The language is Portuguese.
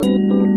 Música